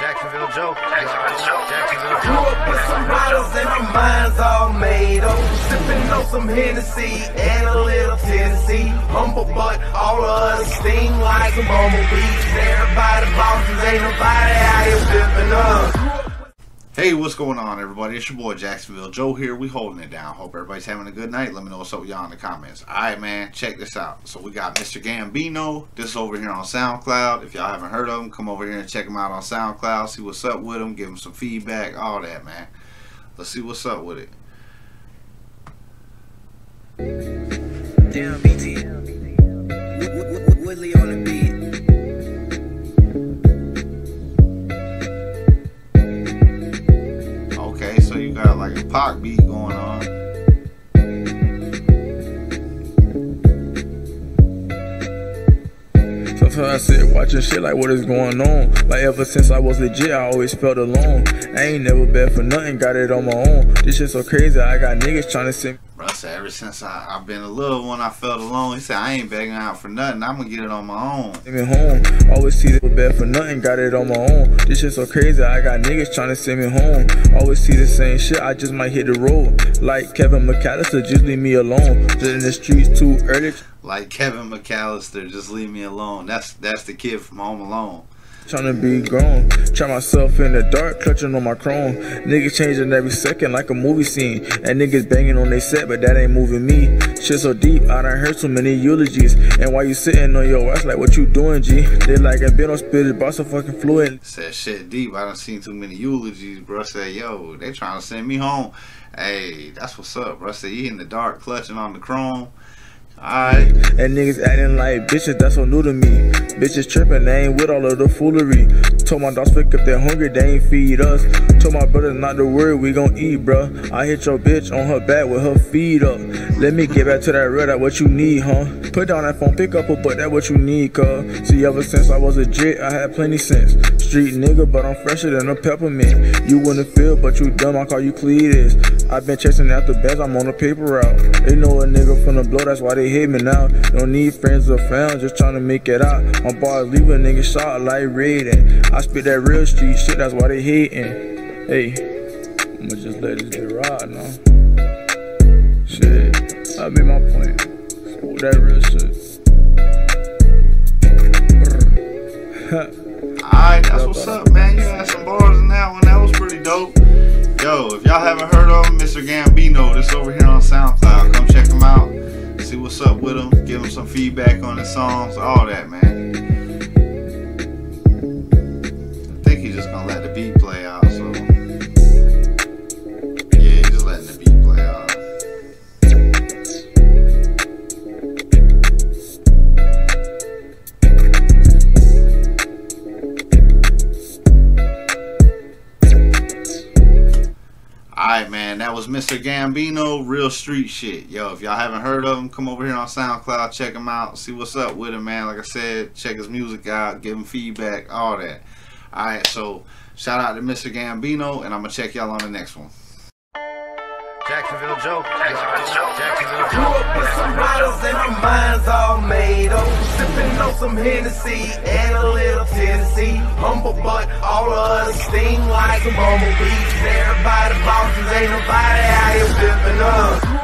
Jacksonville Joe. Jacksonville Joe. Jacksonville Grew up with some bottles and our minds all made up. Sipping on some Hennessy and a little Tennessee. Humble but all of us sting like some bumblebees. Everybody bosses, ain't nobody out here flipping us. Hey, what's going on, everybody? It's your boy Jacksonville Joe here. We holding it down. Hope everybody's having a good night. Let me know what's up with y'all in the comments. All right, man, check this out. So we got Mr. Gambino. This is over here on SoundCloud. If y'all haven't heard of him, come over here and check him out on SoundCloud. See what's up with him. Give him some feedback. All that, man. Let's see what's up with it. Damn pop beat going on. Sometimes I sit watching shit like what is going on. Like ever since I was legit, I always felt alone. I ain't never bad for nothing, got it on my own. This shit so crazy, I got niggas trying to send I said ever since I, I've been a little one, I felt alone. He said I ain't begging out for nothing. I'm gonna get it on my own. me home. Always see the bed for nothing, got it on my own. This shit so crazy, I got niggas trying to send me home. Always see the same shit, I just might hit the road. Like Kevin McCallister, just leave me alone. Just in the streets too early. Like Kevin McCallister, just leave me alone. That's that's the kid from Home Alone. Trying to be grown, try myself in the dark, clutching on my chrome. Niggas changing every second like a movie scene. And niggas banging on they set, but that ain't moving me. Shit so deep, I done heard so many eulogies. And why you sitting on your ass like what you doing, G? They like a bit on spirit, boss so fucking fluent. Said shit deep. I done seen too many eulogies, bro. Said yo, they trying to send me home. Hey, that's what's up, bro. Said you in the dark, clutching on the chrome. Alright. And niggas acting like bitches, that's so new to me. Bitches tripping, they ain't with all of the foolery. Told my dogs pick up their hungry, they ain't feed us. Told my brother not to worry, we gon' eat, bruh. I hit your bitch on her back with her feet up. Let me get back to that real, that what you need, huh? Put down that phone, pick up a butt, that what you need, cuz. See, ever since I was a jit, I had plenty sense. Street nigga, but I'm fresher than a peppermint. You wouldn't feel, but you dumb, I call you Cletus. I've been chasing after beds, I'm on a paper route. They know a nigga from the blow, that's why they hate me now. Don't need friends or fam, just trying to make it out. My bars leave a nigga shot like raiding. I spit that real street shit, that's why they hating. Hey, I'ma just let this shit ride now. Shit, I made my point. Smoke that real shit. Alright, that's what's up, man. You had some bars in that one. That was pretty dope. Yo, if y'all haven't heard of him, Mr. Gambino, this over here on SoundCloud. Come check him out. See what's up with him. Give him some feedback on his songs. All that, man. Was Mr. Gambino, real street shit. Yo, if y'all haven't heard of him, come over here on SoundCloud, check him out, see what's up with him, man. Like I said, check his music out, give him feedback, all that. Alright, so shout out to Mr. Gambino, and I'm gonna check y'all on the next one. Jacksonville Joe. Jacksonville Joe. Jacksonville Grew up with some bottles and our minds all made up. Sipping on some Hennessy and a little Tennessee. Humble but us sting like some bumblebees. Everybody bosses, ain't nobody out here flipping us.